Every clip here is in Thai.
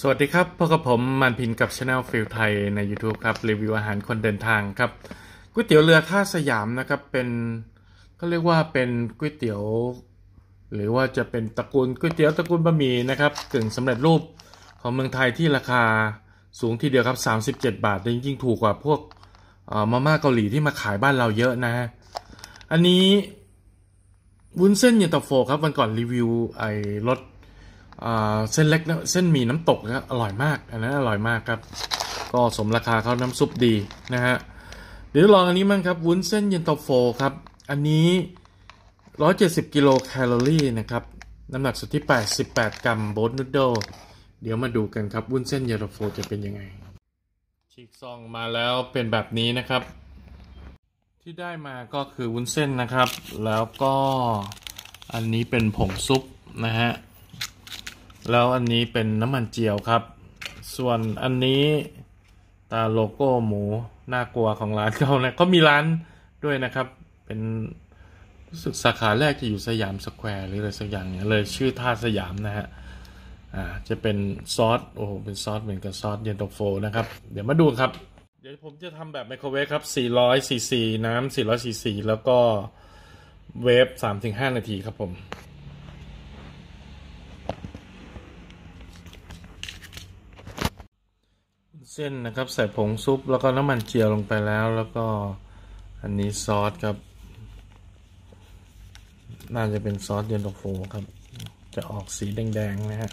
สวัสดีครับพบกับผมมันพินกับช anel ฟิลไทยใน YouTube ครับ รีวิวอาหารคนเดินทางครับก๋วยเตี๋ยวเรือท่าสยามนะครับ เป็นก็เรียกว่าเป็นก๋วยเตี๋ยว หรือว่าจะเป็นตระกูลก๋วยเตี๋ยวตระกูลบะหมี่นะครับกึ่งสำเร็จรูปของเมืองไทยที่ราคาสูงทีเดียวครับ 37 บาทจริงๆถูกกว่าพวกมาม่าเกาหลีที่มาขายบ้านเราเยอะนะฮะอันนี้วุ้นเส้นเย็นตาโฟครับวันก่อนรีวิวไอ้รส เส้นเล็กเส้นหมี่น้ำตกนะอร่อยมาก อันนั้นอร่อยมากครับ ก็สมราคาเขาน้ำซุปดีนะฮะเดี๋ยวลองอันนี้มั่งครับ วุ้นเส้นเย็นตาโฟครับ อันนี้ 170 กิโลแคลอรี่นะครับ น้ำหนักสุดที่ 88 กรัมโบนนูโดเดี๋ยวมาดูกันครับ วุ้นเส้นเย็นตาโฟจะเป็นยังไง ฉีกซองมาแล้วเป็นแบบนี้นะครับ ที่ได้มาก็คือวุ้นเส้นนะครับ แล้วก็อันนี้เป็นผงซุปนะฮะ แล้วอันนี้เป็นน้ำมันเจียวครับ ส่วนอันนี้ตราโลโก้หมูน่ากลัวของร้านเขานะก็มีร้านด้วยนะครับ เป็นรู้สึกสาขาแรกจะอยู่สยามสแควร์หรืออะไรสักอย่างเนี่ยเลยชื่อท่าสยามนะฮะอ่าจะเป็นซอสโอ้โหเป็นซอสเหมือนกับซอสเย็นตาโฟนะครับ เดี๋ยวมาดูครับ เดี๋ยวผมจะทำแบบไมโครเวฟครับ 400ซีซีน้ำ400ซีซีแล้วก็เวฟ3-5 นาทีครับผม เส้นนะครับ ใส่ผงซุปแล้วก็น้ำมันเจียวลงไปแล้วแล้วก็อันนี้ซอสครับ น่าจะเป็นซอสเย็นตาโฟครับ จะออกสีแดงๆนะฮะ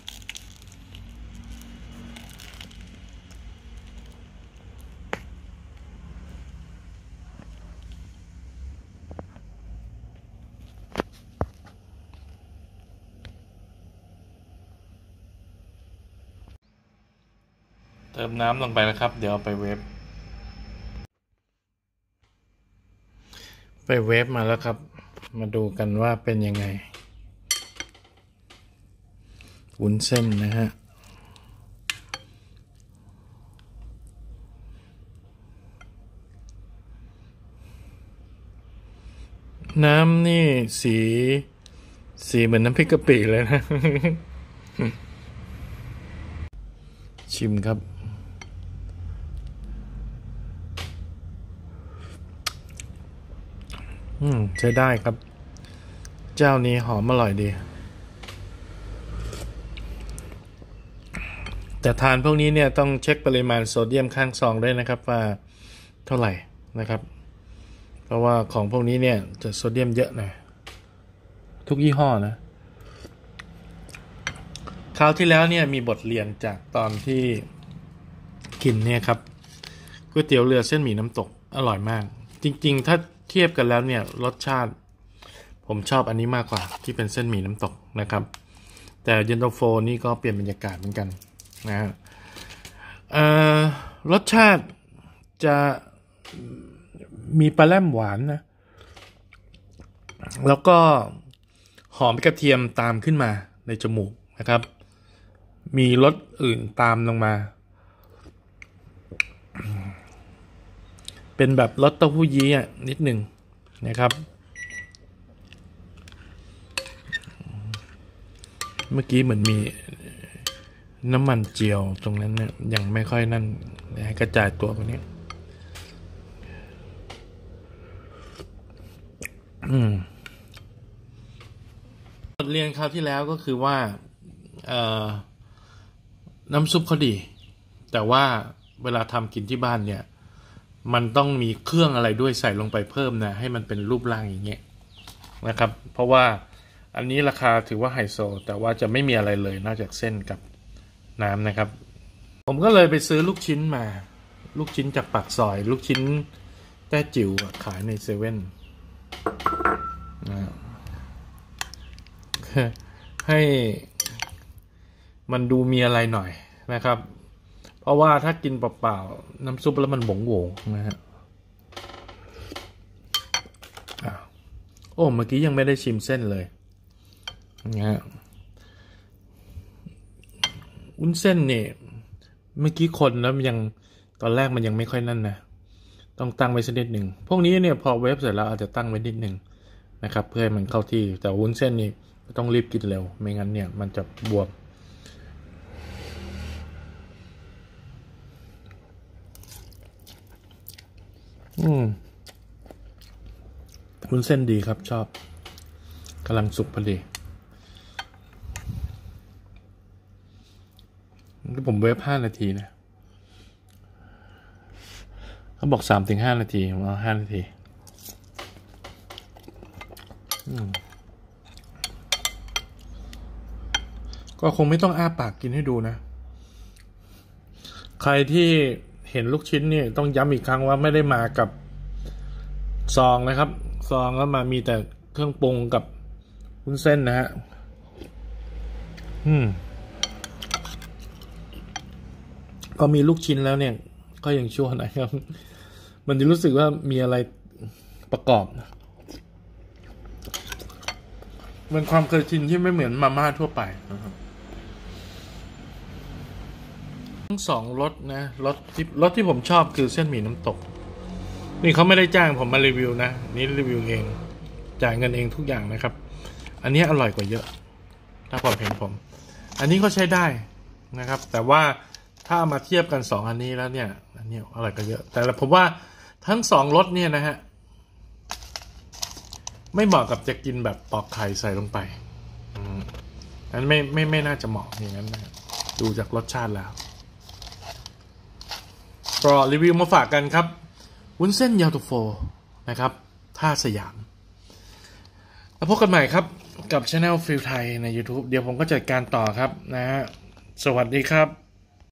ติมน้ำลงไปแล้วครับ เดี๋ยวไปเวฟไปเวฟมาแล้วครับ มาดูกันว่าเป็นยังไงวุ้นเส้นนะฮะน้ำนี่สี สีเหมือนน้ำพริกกะปิเลยนะ ชิมครับ อืม ใช้ได้ครับ เจ้านี้หอมอร่อยดี แต่ทานพวกนี้เนี่ยต้องเช็คปริมาณโซเดียมข้างซองด้วยนะครับว่าเท่าไหร่นะครับ เพราะว่าของพวกนี้เนี่ยจะโซเดียมเยอะหน่อยทุกยี่ห้อนะคราวที่แล้วเนี่ยมีบทเรียนจากตอนที่กินเนี่ยครับก๋วยเตี๋ยวเรือเส้นหมี่น้ำตกอร่อยมาก จริง ๆ ถ้า เทียบกันแล้วเนี่ยรสชาติ ผมชอบอันนี้มากกว่าที่เป็นเส้นหมี่น้ำตกนะครับ แต่เย็นตาโฟนี่ก็เปลี่ยนบรรยากาศเหมือนกันนะฮะรสชาติจะมีปลาแรมหวานนะ แล้วก็หอมกระเทียมตามขึ้นมาในจมูกนะครับ มีรสอื่นตามลงมา เป็นแบบรสเต้าหู้ยี้อะนิดหนึ่งนะครับ เมื่อกี้เหมือนมีน้ำมันเจียวตรงนั้นเนี่ยยังไม่ค่อยนั่นให้กระจายตัวกว่านี้อืมบทเรียนคราวที่แล้วก็คือว่าน้ำซุปเขาดี แต่ว่าเวลาทำกินที่บ้านเนี่ย มันต้องมีเครื่องอะไรด้วยใส่ลงไปเพิ่มนะ ให้มันเป็นรูปร่างอย่างเงี้ยนะครับ เพราะว่าอันนี้ราคาถือว่าไฮโซ แต่ว่าจะไม่มีอะไรเลยนอกจากเส้นกับน้ำนะครับ ผมก็เลยไปซื้อลูกชิ้นมา ลูกชิ้นจากปากซอย ลูกชิ้นแต้จิ๋วขายในเซเว่นให้มันดูมีอะไรหน่อยนะครับ ราะว่าถ้ากินเปล่าๆน้ำซุปแล้วมันหวงหวงนะฮะโอ้เมื่อกี้ยังไม่ได้ชิมเส้นเลยนะฮะวุ้นเส้นเนี่ยเมื่อกี้คนแล้วยังตอนแรกมันยังไม่ค่อยนั่นนะต้องตั้งไว้สักนิดหนึ่งพวกนี้เนี่ยพอเวฟเสร็จแล้วอาจจะตั้งไว้นิดหนึ่งนะครับ เพื่อให้มันเข้าที่แต่วุ้นเส้นนี่ต้องรีบกินเร็ว ไม่งั้นเนี่ยมันจะบวม อืมวุ้นเส้นดีครับชอบกำลังสุกพอดีนี่ผมเวฟห้านาทีนะเขาบอกสามถึงห้านาที ผมเอาห้านาที ก็คงไม่ต้องอ้าปากกินให้ดูนะ ใครที่ เห็นลูกชิ้นนี่ต้องย้ำอีกครั้งว่าไม่ได้มากับซองนะครับซองแล้วมามีแต่เครื่องปรุงกับวุ้นเส้นนะฮะอืมพอมีลูกชิ้นแล้วเนี่ย ก็ยังชั่วน่อยครับ มันจะรู้สึกว่ามีอะไรประกอบเป็นความเคยชินที่ไม่เหมือนมาม่าทั่วไปนะครับ ทั้งสองรสนะรสที่รสที่ผมชอบคือเส้นหมี่น้ำตก นี่เขาไม่ได้จ้างผมมารีวิวนะ นี่รีวิวเองจ่ายเงินเองทุกอย่างนะครับ อันนี้อร่อยกว่าเยอะ ถ้าความเห็นผม อันนี้ก็ใช้ได้นะครับ แต่ว่าถ้ามาเทียบกันสองอันนี้แล้วเนี่ยอันนี้อร่อยกว่าเยอะ แต่ผมว่าทั้งสองรสเนี่ยนะฮะไม่เหมาะกับจะกินแบบปอกไข่ใส่ลงไปอืมอันไม่ไม่ไม่น่าจะเหมาะอย่างนั้นนะดูจากรสชาติแล้ว ก็รีวิวมาฝากกันครับ วุ้นเส้นยาวตุโฟนะครับท่าสยาม แล้วพบกันใหม่ครับกับช anel ฟิลไทยใน YouTube เดี๋ยวผมก็จัดการต่อครับนะฮะสวัสดีครับ